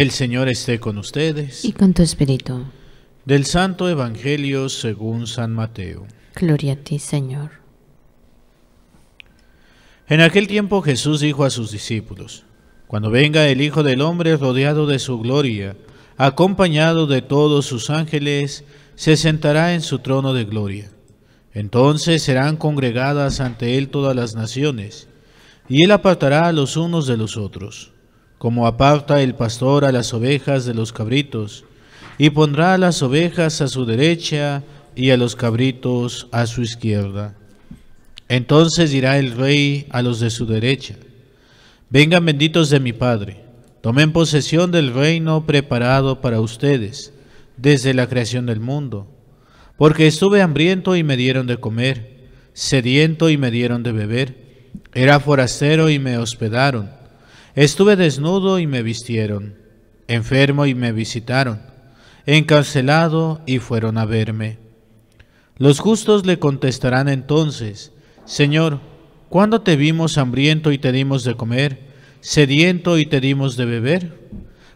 El Señor esté con ustedes. y con tu espíritu. Del Santo Evangelio según San Mateo. Gloria a ti, Señor. En aquel tiempo Jesús dijo a sus discípulos, Cuando venga el Hijo del Hombre rodeado de su gloria, acompañado de todos sus ángeles, se sentará en su trono de gloria. Entonces serán congregadas ante él todas las naciones, y él apartará a los unos de los otros, como aparta el pastor a las ovejas de los cabritos, y pondrá a las ovejas a su derecha y a los cabritos a su izquierda. Entonces dirá el rey a los de su derecha, vengan benditos de mi Padre, tomen posesión del reino preparado para ustedes desde la creación del mundo, porque estuve hambriento y me dieron de comer, sediento y me dieron de beber, era forastero y me hospedaron, estuve desnudo y me vistieron, enfermo y me visitaron, encarcelado y fueron a verme. Los justos le contestarán entonces, Señor, ¿cuándo te vimos hambriento y te dimos de comer, sediento y te dimos de beber?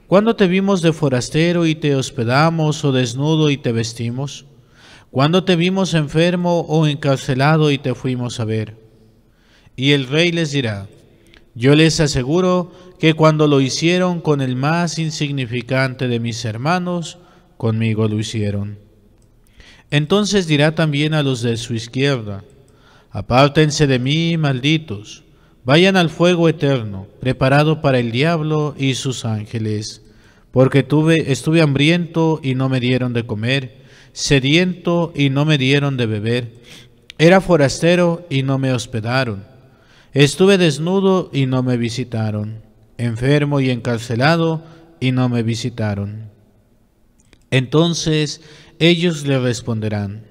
¿Cuándo te vimos de forastero y te hospedamos o desnudo y te vestimos? ¿Cuándo te vimos enfermo o encarcelado y te fuimos a ver? Y el rey les dirá, yo les aseguro que cuando lo hicieron con el más insignificante de mis hermanos, conmigo lo hicieron. Entonces dirá también a los de su izquierda, Apártense de mí, malditos, vayan al fuego eterno, preparado para el diablo y sus ángeles, porque tuve, estuve hambriento y no me dieron de comer, sediento y no me dieron de beber, era forastero y no me hospedaron, estuve desnudo y no me visitaron, enfermo y encarcelado y no me visitaron. Entonces ellos le responderán,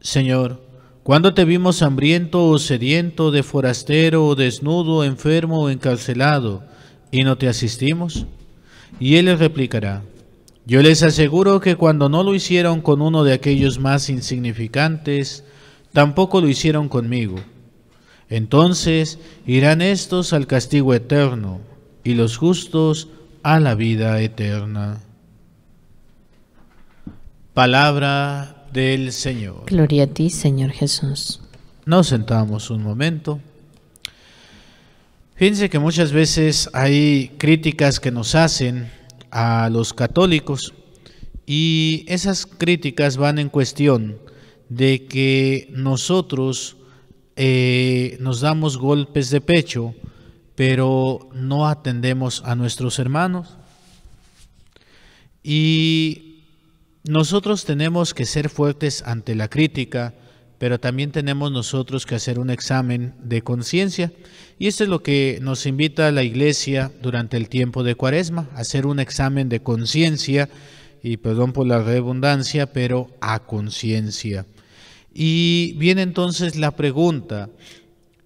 Señor, ¿Cuándo te vimos hambriento o sediento, de forastero o desnudo, enfermo o encarcelado, y no te asistimos? Y él les replicará, yo les aseguro que cuando no lo hicieron con uno de aquellos más insignificantes, tampoco lo hicieron conmigo. Entonces irán estos al castigo eterno, y los justos a la vida eterna. Palabra del Señor. Gloria a ti, Señor Jesús. Nos sentamos un momento. Fíjense que muchas veces hay críticas que nos hacen a los católicos y esas críticas van en cuestión de que nosotros eh, nos damos golpes de pecho, pero no atendemos a nuestros hermanos. Y nosotros tenemos que ser fuertes ante la crítica, pero también tenemos nosotros que hacer un examen de conciencia. Y esto es lo que nos invita la iglesia durante el tiempo de cuaresma, hacer un examen de conciencia, y perdón por la redundancia, pero a conciencia. Y viene entonces la pregunta,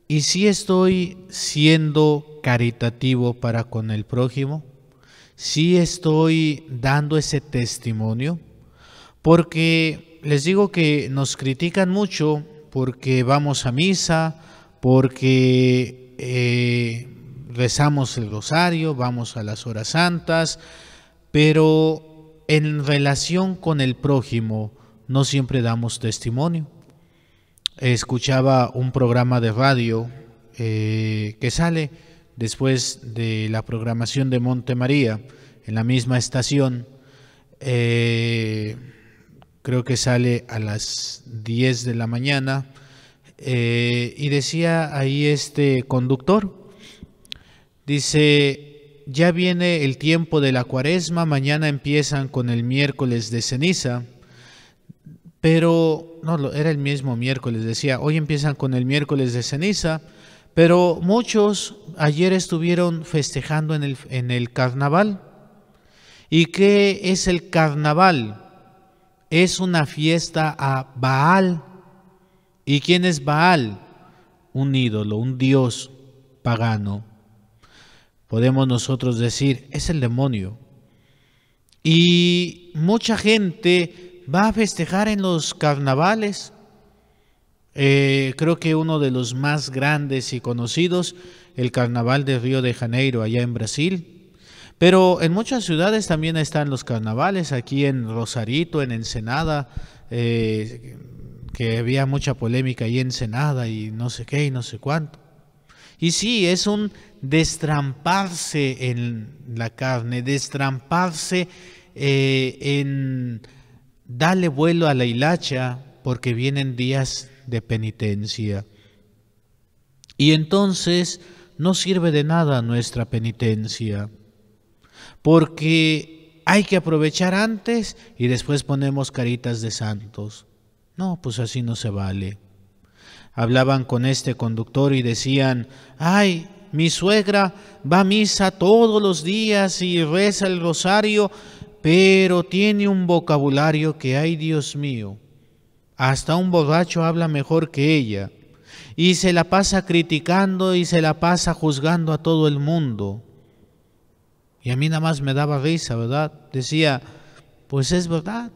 ¿y si estoy siendo caritativo para con el prójimo? ¿Si estoy dando ese testimonio? porque les digo que nos critican mucho porque vamos a misa, porque eh, rezamos el rosario, vamos a las horas santas, pero en relación con el prójimo no siempre damos testimonio. Escuchaba un programa de radio eh, que sale después de la programación de Monte María en la misma estación. Eh, creo que sale a las 10 de la mañana, eh, y decía ahí este conductor, dice, ya viene el tiempo de la cuaresma, mañana empiezan con el miércoles de ceniza, pero no, era el mismo miércoles, decía, hoy empiezan con el miércoles de ceniza, pero muchos ayer estuvieron festejando en el, en el carnaval. ¿Y qué es el carnaval? es una fiesta a Baal. ¿Y quién es Baal? Un ídolo, un dios pagano. Podemos nosotros decir, es el demonio. Y mucha gente va a festejar en los carnavales. Eh, creo que uno de los más grandes y conocidos, el carnaval de Río de Janeiro, allá en Brasil. Pero en muchas ciudades también están los carnavales, aquí en Rosarito, en Ensenada, eh, que había mucha polémica ahí en Ensenada y no sé qué y no sé cuánto. Y sí, es un destramparse en la carne, destramparse eh, en darle vuelo a la hilacha, porque vienen días de penitencia. Y entonces no sirve de nada nuestra penitencia porque hay que aprovechar antes y después ponemos caritas de santos. No, pues así no se vale. Hablaban con este conductor y decían, ay, mi suegra va a misa todos los días y reza el rosario, pero tiene un vocabulario que, ay Dios mío, hasta un borracho habla mejor que ella y se la pasa criticando y se la pasa juzgando a todo el mundo. Y a mí nada más me daba risa, ¿verdad? Decía, pues es verdad.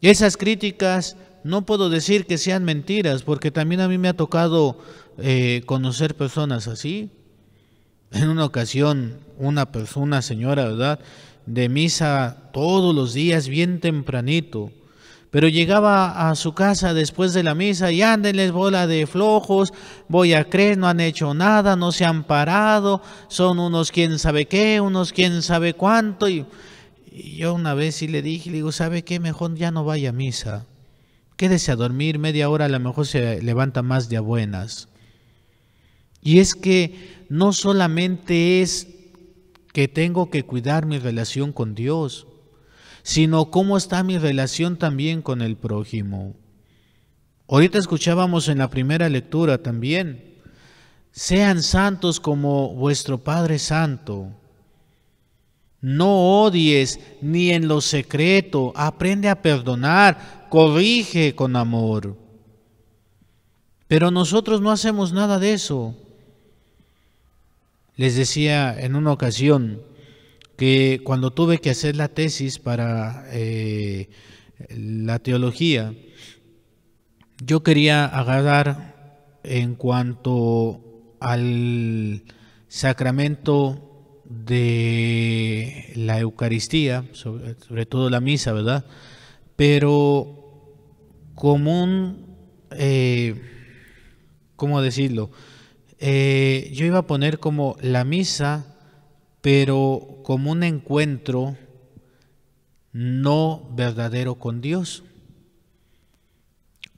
Esas críticas no puedo decir que sean mentiras, porque también a mí me ha tocado eh, conocer personas así. En una ocasión, una persona, señora, ¿verdad? De misa todos los días, bien tempranito pero llegaba a su casa después de la misa y ándenles bola de flojos, voy a creer, no han hecho nada, no se han parado, son unos quién sabe qué, unos quién sabe cuánto. Y, yo una vez sí le dije, le digo, ¿sabe qué? Mejor ya no vaya a misa. Quédese a dormir, media hora a lo mejor se levanta más de a buenas. Y es que no solamente es que tengo que cuidar mi relación con Dios, sino cómo está mi relación también con el prójimo. Ahorita escuchábamos en la primera lectura también, sean santos como vuestro Padre Santo. No odies ni en lo secreto, aprende a perdonar, corrige con amor. Pero nosotros no hacemos nada de eso. Les decía en una ocasión, que cuando tuve que hacer la tesis para eh, la teología, yo quería agarrar en cuanto al sacramento de la Eucaristía, sobre, todo la misa, ¿verdad? Pero como un, eh, ¿cómo decirlo? Eh, yo iba a poner como la misa pero como un encuentro no verdadero con Dios.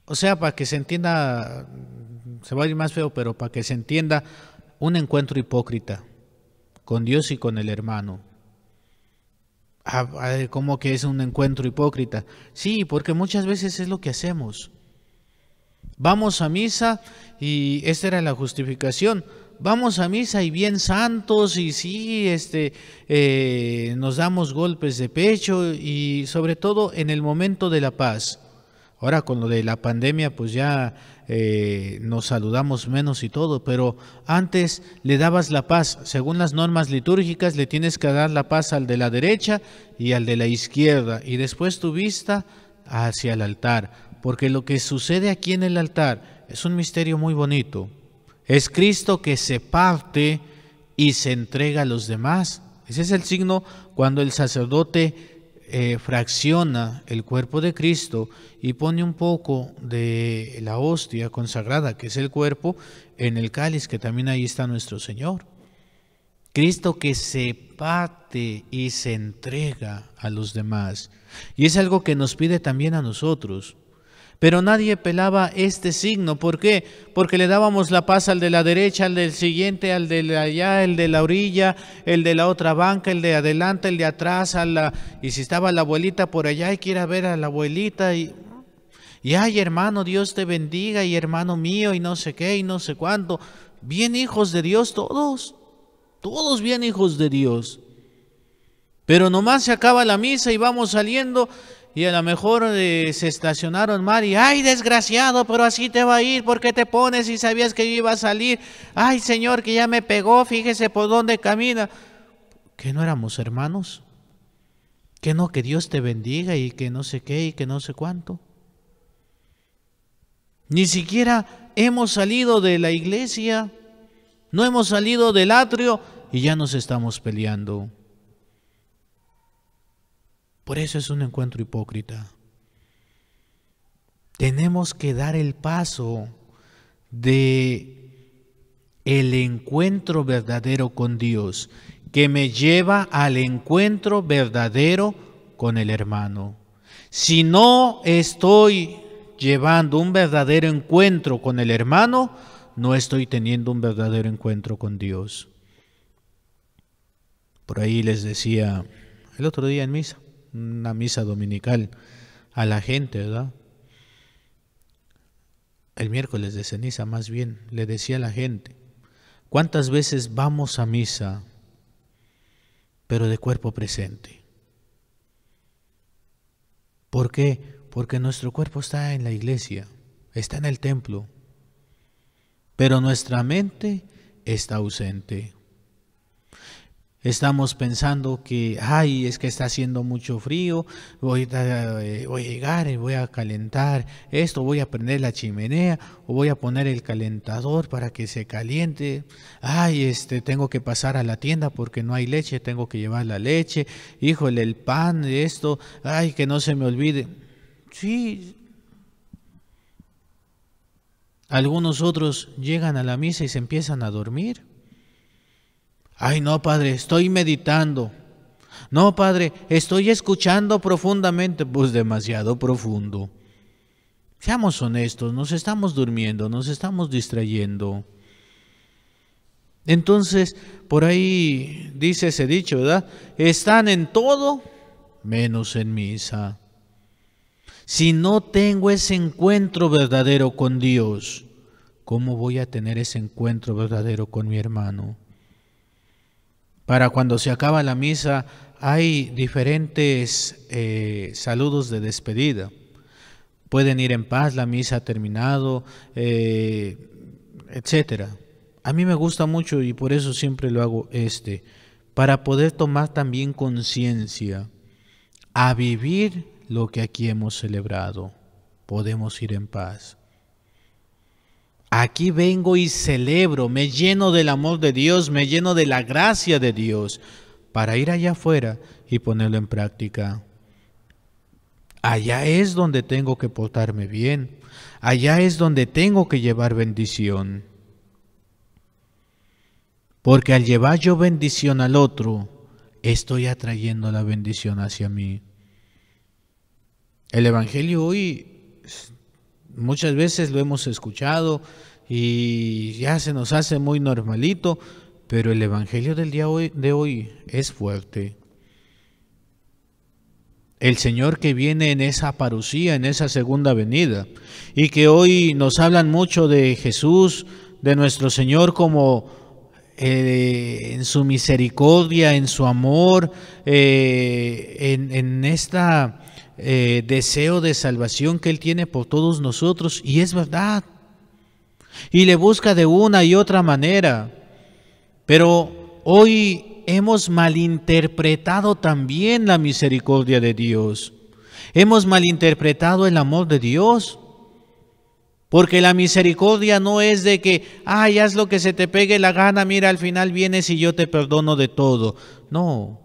O sea, para que se entienda, se va a ir más feo, pero para que se entienda, un encuentro hipócrita con Dios y con el hermano. Ah, ah, ¿Cómo que es un encuentro hipócrita? Sí, porque muchas veces es lo que hacemos. Vamos a misa y esta era la justificación vamos a misa y bien santos y sí, este, eh, nos damos golpes de pecho y sobre todo en el momento de la paz. Ahora con lo de la pandemia pues ya eh, nos saludamos menos y todo, pero antes le dabas la paz. Según las normas litúrgicas le tienes que dar la paz al de la derecha y al de la izquierda y después tu vista hacia el altar, porque lo que sucede aquí en el altar es un misterio muy bonito. Es Cristo que se parte y se entrega a los demás. Ese es el signo cuando el sacerdote eh, fracciona el cuerpo de Cristo y pone un poco de la hostia consagrada, que es el cuerpo, en el cáliz, que también ahí está nuestro Señor. Cristo que se parte y se entrega a los demás. Y es algo que nos pide también a nosotros. Pero nadie pelaba este signo. ¿Por qué? Porque le dábamos la paz al de la derecha, al del siguiente, al de allá, el de la orilla, el de la otra banca, el de adelante, el de atrás, a la... y si estaba la abuelita por allá y quiere ver a la abuelita y... Y ay hermano, Dios te bendiga y hermano mío y no sé qué y no sé cuánto. Bien hijos de Dios todos. Todos bien hijos de Dios. Pero nomás se acaba la misa y vamos saliendo y a lo mejor eh, se estacionaron mal y, ay, desgraciado, pero así te va a ir, ¿por qué te pones si sabías que yo iba a salir? Ay, Señor, que ya me pegó, fíjese por dónde camina. ¿Que no éramos hermanos? ¿Que no, que Dios te bendiga y que no sé qué y que no sé cuánto? Ni siquiera hemos salido de la iglesia, no hemos salido del atrio y ya nos estamos peleando. Por eso es un encuentro hipócrita. Tenemos que dar el paso de el encuentro verdadero con Dios, que me lleva al encuentro verdadero con el hermano. Si no estoy llevando un verdadero encuentro con el hermano, no estoy teniendo un verdadero encuentro con Dios. Por ahí les decía el otro día en misa, una misa dominical, a la gente, ¿verdad? El miércoles de ceniza más bien, le decía a la gente, ¿cuántas veces vamos a misa, pero de cuerpo presente? ¿Por qué? Porque nuestro cuerpo está en la iglesia, está en el templo, pero nuestra mente está ausente. Estamos pensando que, ay, es que está haciendo mucho frío, voy a, eh, voy a llegar y voy a calentar esto, voy a prender la chimenea o voy a poner el calentador para que se caliente. Ay, este, tengo que pasar a la tienda porque no hay leche, tengo que llevar la leche. Híjole, el pan, esto, ay, que no se me olvide. Sí. Algunos otros llegan a la misa y se empiezan a dormir. Ay, no, Padre, estoy meditando. No, Padre, estoy escuchando profundamente, pues demasiado profundo. Seamos honestos, nos estamos durmiendo, nos estamos distrayendo. Entonces, por ahí dice ese dicho, ¿verdad? Están en todo menos en misa. Si no tengo ese encuentro verdadero con Dios, ¿cómo voy a tener ese encuentro verdadero con mi hermano? Para cuando se acaba la misa hay diferentes eh, saludos de despedida. Pueden ir en paz, la misa ha terminado, eh, etcétera. A mí me gusta mucho y por eso siempre lo hago este, para poder tomar también conciencia a vivir lo que aquí hemos celebrado. Podemos ir en paz. Aquí vengo y celebro, me lleno del amor de Dios, me lleno de la gracia de Dios, para ir allá afuera y ponerlo en práctica. Allá es donde tengo que portarme bien, allá es donde tengo que llevar bendición. Porque al llevar yo bendición al otro, estoy atrayendo la bendición hacia mí. El Evangelio hoy muchas veces lo hemos escuchado y ya se nos hace muy normalito, pero el Evangelio del día de hoy es fuerte. El Señor que viene en esa parucía, en esa segunda venida, y que hoy nos hablan mucho de Jesús, de nuestro Señor como eh, en su misericordia, en su amor, eh, en, en esta eh, deseo de salvación que Él tiene por todos nosotros, y es verdad. Y le busca de una y otra manera. Pero hoy hemos malinterpretado también la misericordia de Dios. Hemos malinterpretado el amor de Dios. Porque la misericordia no es de que, ay, haz lo que se te pegue la gana, mira, al final vienes y yo te perdono de todo. No,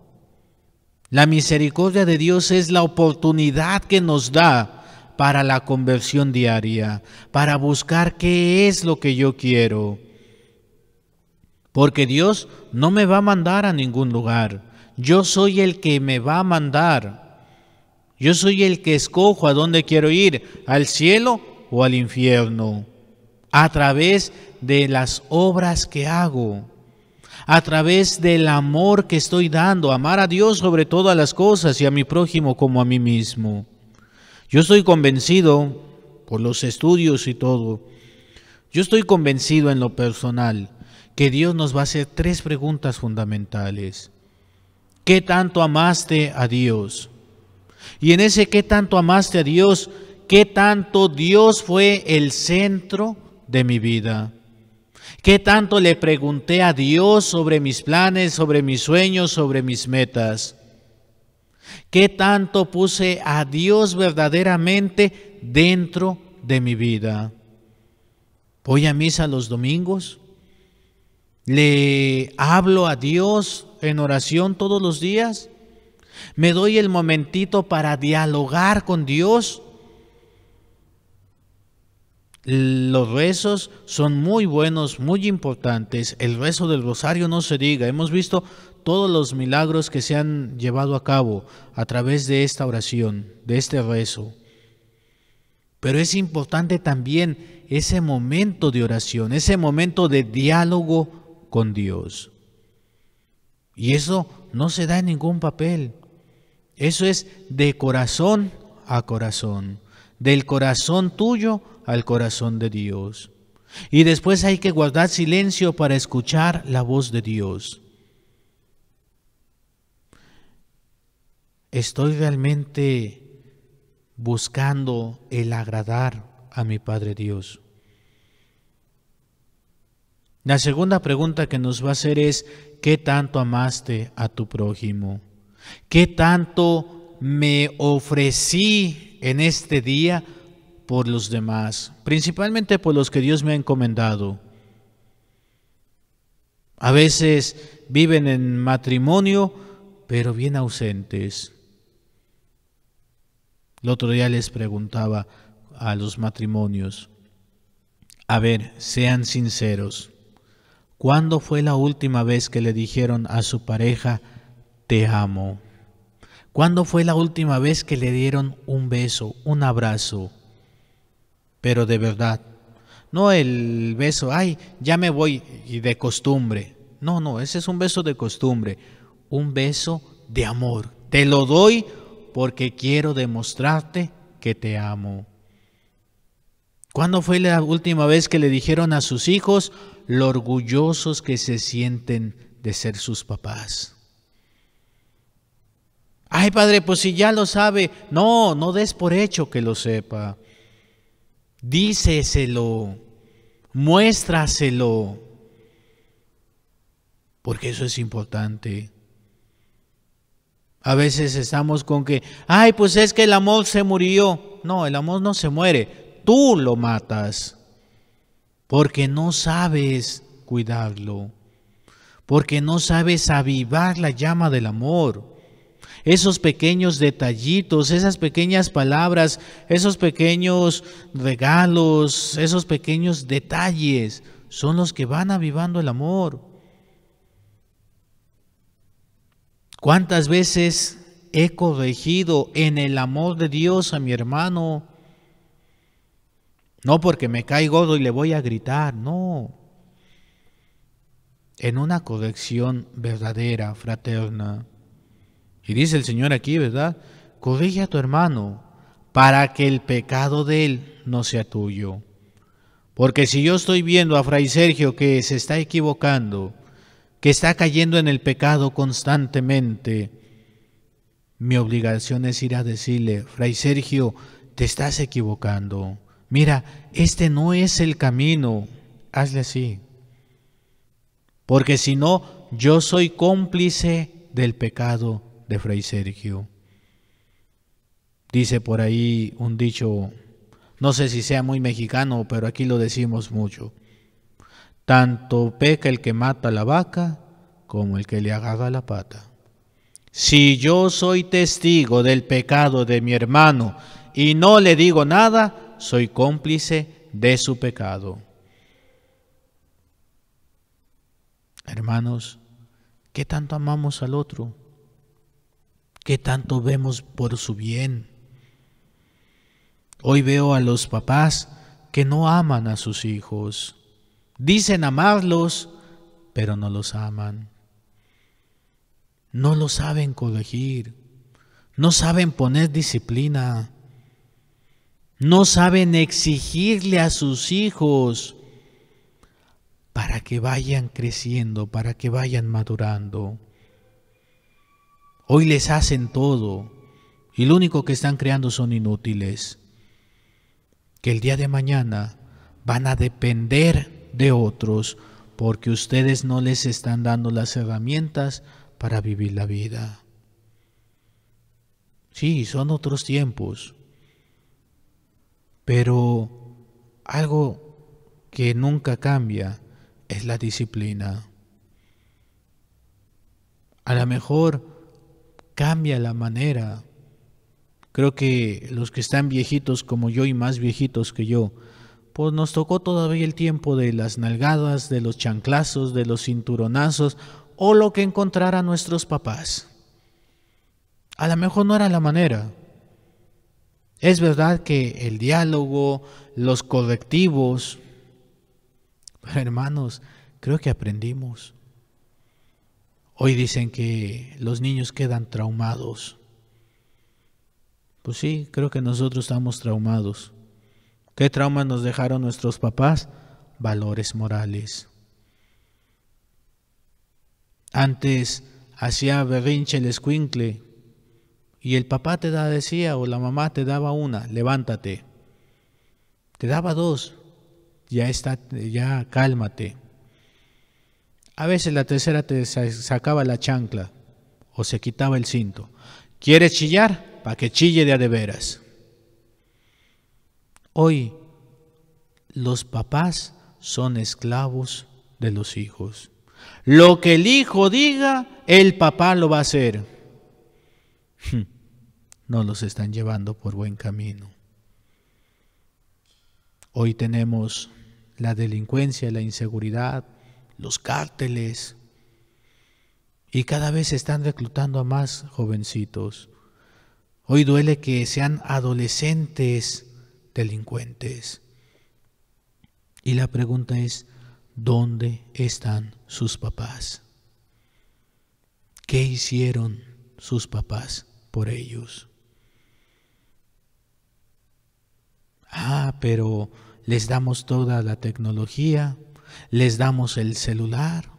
la misericordia de Dios es la oportunidad que nos da para la conversión diaria, para buscar qué es lo que yo quiero. Porque Dios no me va a mandar a ningún lugar. Yo soy el que me va a mandar. Yo soy el que escojo a dónde quiero ir, al cielo o al infierno, a través de las obras que hago a través del amor que estoy dando, amar a Dios sobre todas las cosas y a mi prójimo como a mí mismo. Yo estoy convencido, por los estudios y todo, yo estoy convencido en lo personal que Dios nos va a hacer tres preguntas fundamentales. ¿Qué tanto amaste a Dios? Y en ese qué tanto amaste a Dios, qué tanto Dios fue el centro de mi vida. ¿Qué tanto le pregunté a Dios sobre mis planes, sobre mis sueños, sobre mis metas? ¿Qué tanto puse a Dios verdaderamente dentro de mi vida? ¿Voy a misa los domingos? ¿Le hablo a Dios en oración todos los días? ¿Me doy el momentito para dialogar con Dios? Los rezos son muy buenos, muy importantes. El rezo del rosario no se diga. Hemos visto todos los milagros que se han llevado a cabo a través de esta oración, de este rezo. Pero es importante también ese momento de oración, ese momento de diálogo con Dios. Y eso no se da en ningún papel. Eso es de corazón a corazón, del corazón tuyo al corazón de Dios. Y después hay que guardar silencio para escuchar la voz de Dios. ¿Estoy realmente buscando el agradar a mi Padre Dios? La segunda pregunta que nos va a hacer es, ¿qué tanto amaste a tu prójimo? ¿Qué tanto me ofrecí en este día por los demás, principalmente por los que Dios me ha encomendado? A veces viven en matrimonio, pero bien ausentes. El otro día les preguntaba a los matrimonios, a ver, sean sinceros, ¿cuándo fue la última vez que le dijeron a su pareja, te amo? ¿Cuándo fue la última vez que le dieron un beso, un abrazo? Pero de verdad, no el beso, ay, ya me voy y de costumbre. No, no, ese es un beso de costumbre, un beso de amor. Te lo doy porque quiero demostrarte que te amo. ¿Cuándo fue la última vez que le dijeron a sus hijos lo orgullosos que se sienten de ser sus papás? Ay, padre, pues si ya lo sabe, no, no des por hecho que lo sepa. Díceselo, muéstraselo, porque eso es importante. A veces estamos con que, ay, pues es que el amor se murió. No, el amor no se muere, tú lo matas, porque no sabes cuidarlo, porque no sabes avivar la llama del amor. Esos pequeños detallitos, esas pequeñas palabras, esos pequeños regalos, esos pequeños detalles son los que van avivando el amor. ¿Cuántas veces he corregido en el amor de Dios a mi hermano? No porque me caigo y le voy a gritar, no. En una corrección verdadera, fraterna. Y dice el Señor aquí, ¿verdad? Corrige a tu hermano para que el pecado de él no sea tuyo. Porque si yo estoy viendo a Fray Sergio que se está equivocando, que está cayendo en el pecado constantemente, mi obligación es ir a decirle, Fray Sergio, te estás equivocando. Mira, este no es el camino. Hazle así. Porque si no, yo soy cómplice del pecado de Fray Sergio. Dice por ahí un dicho, no sé si sea muy mexicano, pero aquí lo decimos mucho. Tanto peca el que mata la vaca como el que le agarra la pata. Si yo soy testigo del pecado de mi hermano y no le digo nada, soy cómplice de su pecado. Hermanos, ¿qué tanto amamos al otro? ¿Qué tanto vemos por su bien? Hoy veo a los papás que no aman a sus hijos Dicen amarlos, pero no los aman. No lo saben corregir. No saben poner disciplina. No saben exigirle a sus hijos para que vayan creciendo, para que vayan madurando. Hoy les hacen todo y lo único que están creando son inútiles, que el día de mañana van a depender de otros porque ustedes no les están dando las herramientas para vivir la vida. Sí, son otros tiempos, pero algo que nunca cambia es la disciplina. A lo mejor cambia la manera. Creo que los que están viejitos como yo y más viejitos que yo, pues nos tocó todavía el tiempo de las nalgadas, de los chanclazos, de los cinturonazos o lo que encontrara nuestros papás. A lo mejor no era la manera. Es verdad que el diálogo, los correctivos, hermanos, creo que aprendimos. Hoy dicen que los niños quedan traumados. Pues sí, creo que nosotros estamos traumados. ¿Qué trauma nos dejaron nuestros papás? Valores morales. Antes hacía berrinche el escuincle y el papá te da, decía, o la mamá te daba una, levántate. Te daba dos, ya está, ya cálmate. A veces la tercera te sacaba la chancla o se quitaba el cinto. ¿Quieres chillar? Para que chille de a de veras. Hoy los papás son esclavos de los hijos. Lo que el hijo diga, el papá lo va a hacer. No los están llevando por buen camino. Hoy tenemos la delincuencia, la inseguridad, los cárteles, y cada vez están reclutando a más jovencitos. Hoy duele que sean adolescentes delincuentes. Y la pregunta es, ¿dónde están sus papás? ¿Qué hicieron sus papás por ellos? Ah, pero les damos toda la tecnología, les damos el celular.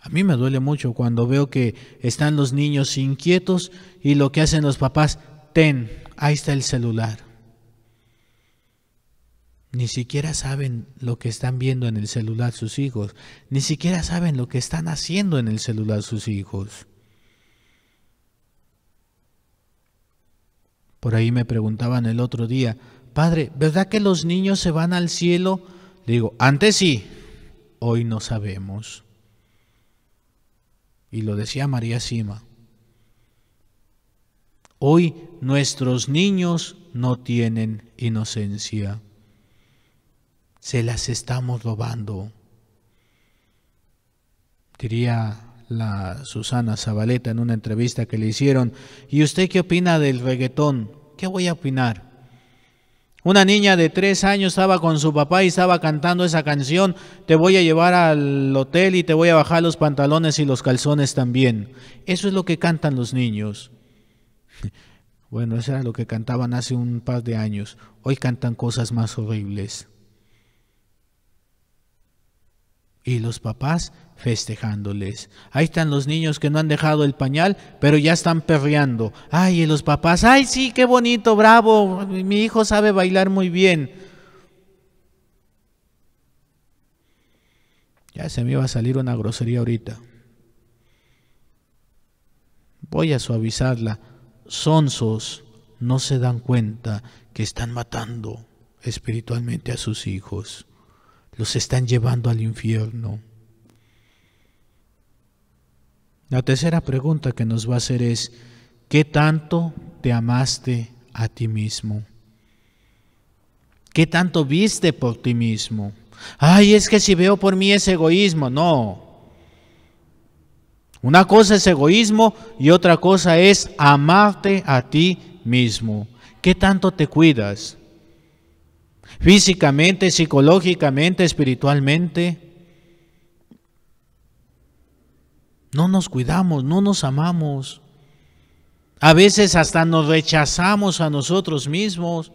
A mí me duele mucho cuando veo que están los niños inquietos y lo que hacen los papás, ten, ahí está el celular. Ni siquiera saben lo que están viendo en el celular sus hijos, ni siquiera saben lo que están haciendo en el celular sus hijos. Por ahí me preguntaban el otro día, Padre, ¿verdad que los niños se van al cielo? Le digo, antes sí, hoy no sabemos. Y lo decía María Sima. Hoy nuestros niños no tienen inocencia. Se las estamos robando. Diría la Susana Zabaleta en una entrevista que le hicieron, ¿y usted qué opina del reggaetón? ¿Qué voy a opinar? Una niña de tres años estaba con su papá y estaba cantando esa canción, te voy a llevar al hotel y te voy a bajar los pantalones y los calzones también. Eso es lo que cantan los niños. Bueno, eso era lo que cantaban hace un par de años. Hoy cantan cosas más horribles. Y los papás festejándoles. Ahí están los niños que no han dejado el pañal, pero ya están perreando. Ay, y los papás, ay, sí, qué bonito, bravo, mi hijo sabe bailar muy bien. Ya se me iba a salir una grosería ahorita. Voy a suavizarla. Sonsos no se dan cuenta que están matando espiritualmente a sus hijos. Los están llevando al infierno. La tercera pregunta que nos va a hacer es, ¿qué tanto te amaste a ti mismo? ¿Qué tanto viste por ti mismo? Ay, es que si veo por mí es egoísmo. No. Una cosa es egoísmo y otra cosa es amarte a ti mismo. ¿Qué tanto te cuidas? Físicamente, psicológicamente, espiritualmente. No nos cuidamos, no nos amamos. A veces hasta nos rechazamos a nosotros mismos.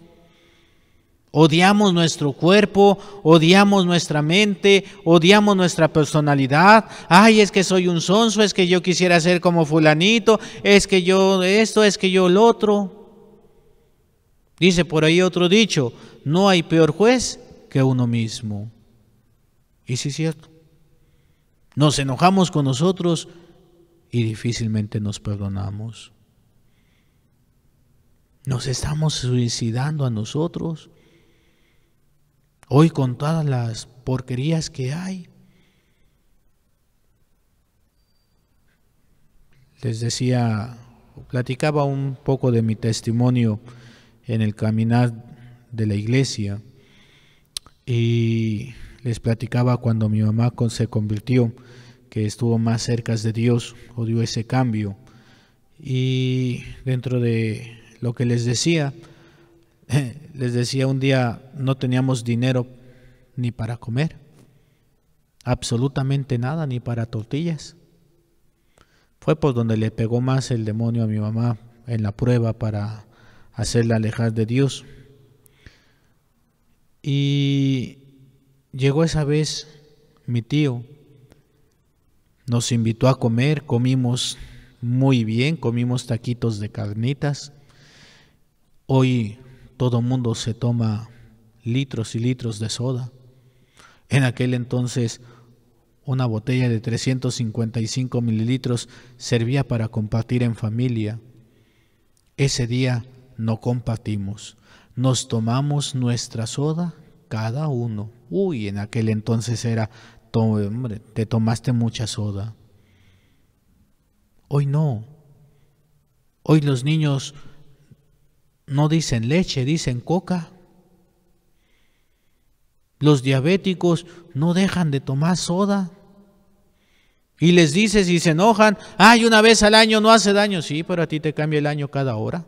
Odiamos nuestro cuerpo, odiamos nuestra mente, odiamos nuestra personalidad. Ay, es que soy un sonso, es que yo quisiera ser como fulanito, es que yo esto, es que yo lo otro. Dice por ahí otro dicho, no hay peor juez que uno mismo. Y sí es cierto. Nos enojamos con nosotros y difícilmente nos perdonamos. Nos estamos suicidando a nosotros. Hoy con todas las porquerías que hay. les decía, platicaba un poco de mi testimonio en el caminar de la iglesia y les platicaba cuando mi mamá se convirtió, que estuvo más cerca de Dios o dio ese cambio. Y dentro de lo que les decía, les decía un día no teníamos dinero ni para comer, absolutamente nada, ni para tortillas. Fue por donde le pegó más el demonio a mi mamá en la prueba para hacerla alejar de Dios. Y llegó esa vez mi tío, nos invitó a comer, comimos muy bien, comimos taquitos de carnitas. Hoy todo mundo se toma litros y litros de soda. En aquel entonces una botella de 355 mililitros servía para compartir en familia. Ese día no compartimos, nos tomamos nuestra soda cada uno. Uy, en aquel entonces era, te tomaste mucha soda. Hoy no. Hoy los niños no dicen leche, dicen coca. Los diabéticos no dejan de tomar soda. Y les dices y se enojan, ay, una vez al año no hace daño. Sí, pero a ti te cambia el año cada hora.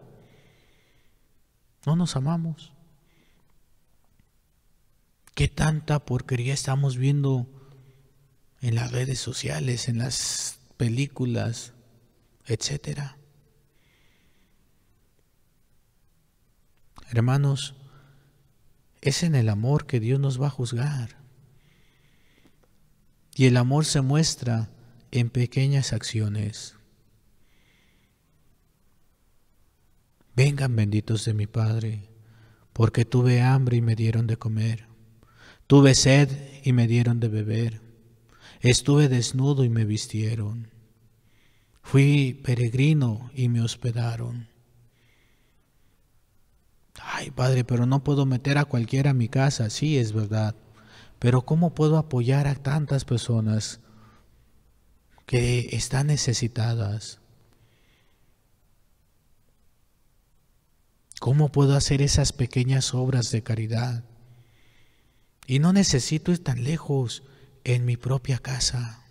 No nos amamos. ¿Qué tanta porquería estamos viendo en las redes sociales, en las películas, etcétera? Hermanos, es en el amor que Dios nos va a juzgar. Y el amor se muestra en pequeñas acciones. Vengan benditos de mi Padre, porque tuve hambre y me dieron de comer, tuve sed y me dieron de beber, estuve desnudo y me vistieron, fui peregrino y me hospedaron. Ay, Padre, pero no puedo meter a cualquiera a mi casa, sí, es verdad, pero ¿cómo puedo apoyar a tantas personas que están necesitadas? ¿Cómo puedo hacer esas pequeñas obras de caridad? Y no necesito ir tan lejos en mi propia casa.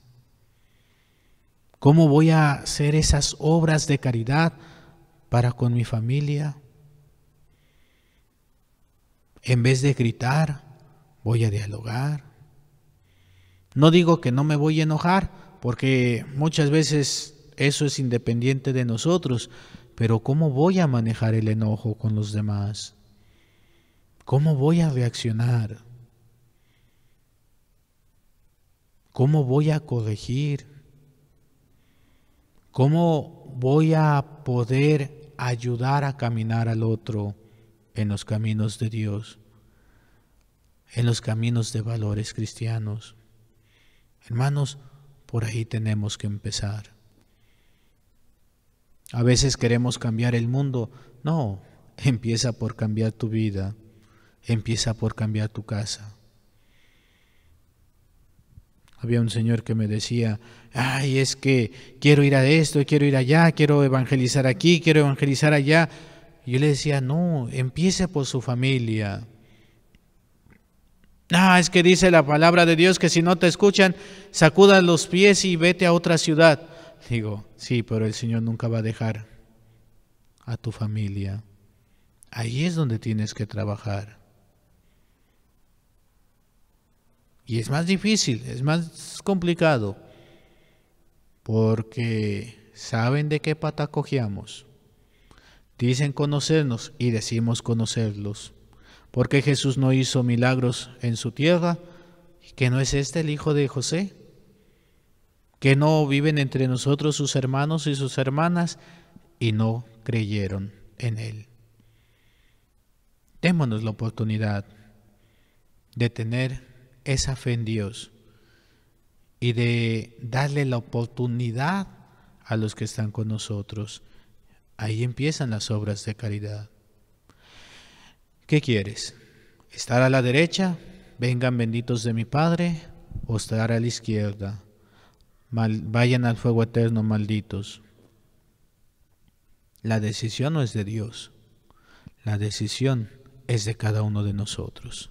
¿Cómo voy a hacer esas obras de caridad para con mi familia? En vez de gritar, voy a dialogar. No digo que no me voy a enojar, porque muchas veces eso es independiente de nosotros, pero ¿cómo voy a manejar el enojo con los demás? ¿Cómo voy a reaccionar? ¿Cómo voy a corregir? ¿Cómo voy a poder ayudar a caminar al otro en los caminos de Dios, en los caminos de valores cristianos? Hermanos, por ahí tenemos que empezar. A veces queremos cambiar el mundo. No, empieza por cambiar tu vida, empieza por cambiar tu casa. Había un señor que me decía, ay, es que quiero ir a esto, quiero ir allá, quiero evangelizar aquí, quiero evangelizar allá. Y yo le decía, no, empiece por su familia. Ah, es que dice la palabra de Dios que si no te escuchan, sacudas los pies y vete a otra ciudad. Digo, sí, pero el Señor nunca va a dejar a tu familia. Ahí es donde tienes que trabajar. Y es más difícil, es más complicado, porque saben de qué pata cojeamos. Dicen conocernos y decimos conocerlos. Porque Jesús no hizo milagros en su tierra, que no es este el hijo de José que no viven entre nosotros sus hermanos y sus hermanas y no creyeron en Él. Démonos la oportunidad de tener esa fe en Dios y de darle la oportunidad a los que están con nosotros. Ahí empiezan las obras de caridad. ¿Qué quieres? ¿Estar a la derecha? Vengan benditos de mi Padre o estar a la izquierda vayan al fuego eterno malditos. La decisión no es de Dios. La decisión es de cada uno de nosotros.